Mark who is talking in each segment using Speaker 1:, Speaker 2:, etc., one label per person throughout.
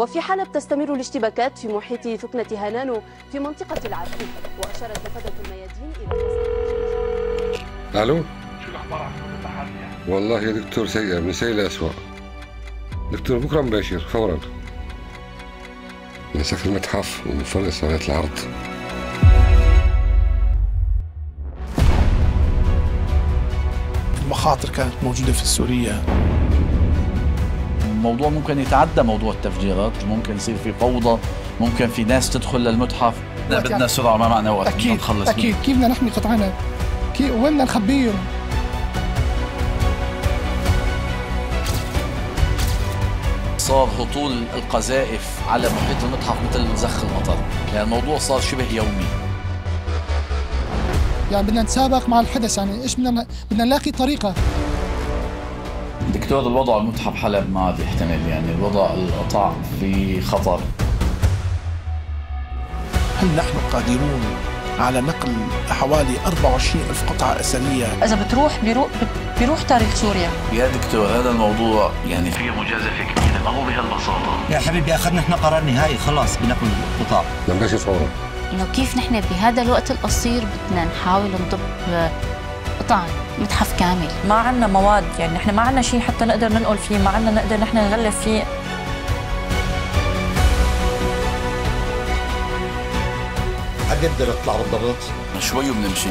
Speaker 1: وفي حلب تستمر الاشتباكات في محيط ثكنة هانانو في منطقة العرقوب وأشارت نفذة الميادين إلى
Speaker 2: ألو؟
Speaker 3: شو الأخبار؟ عن التحدي؟
Speaker 2: والله يا دكتور سيئة من سيء لأسوأ. دكتور بكرة مباشر فورا. مسك المتحف ومن فرق صلاة العرض.
Speaker 4: المخاطر كانت موجودة في سوريا.
Speaker 5: الموضوع ممكن يتعدى موضوع التفجيرات ممكن يصير في فوضى ممكن في ناس تدخل للمتحف. بدنا بدنا سرعة ما معنا وقت
Speaker 6: أكيد
Speaker 5: نخلص
Speaker 6: أكيد. كيف بدنا نحمي قطعنا؟ كيف وين بدنا نخبيهم؟
Speaker 5: صار هطول القذائف على محيط المتحف مثل زخ المطر. يعني الموضوع صار شبه يومي.
Speaker 6: يعني بدنا نتسابق مع الحدث يعني إيش بدنا بدنا نلاقي طريقة.
Speaker 5: دكتور الوضع المتحف حلب ما عاد يحتمل يعني. الوضع القطاع في خطر.
Speaker 4: هل نحن قادرون على نقل حوالي 24 ألف قطعة أثرية
Speaker 7: إذا بتروح بيروح بيروح تاريخ سوريا.
Speaker 5: يا دكتور هذا الموضوع يعني فيه مجازفة كبيرة. ما هو بهالبساطه
Speaker 8: يا حبيبي أخذنا إحنا قرار نهائي. خلاص بنقل القطاع.
Speaker 2: مباشر فورا
Speaker 9: إنه كيف نحن بهذا الوقت القصير بدنا نحاول نضب قطع متحف كامل.
Speaker 7: ما عندنا مواد يعني نحن ما عندنا شيء حتى نقدر ننقل فيه ما عندنا نقدر نحن نغلف فيه.
Speaker 8: قد بقدر اطلع بالضبط؟
Speaker 5: شوي وبنمشي.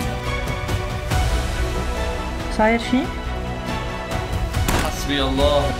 Speaker 7: صاير شيء؟
Speaker 5: حسبي الله.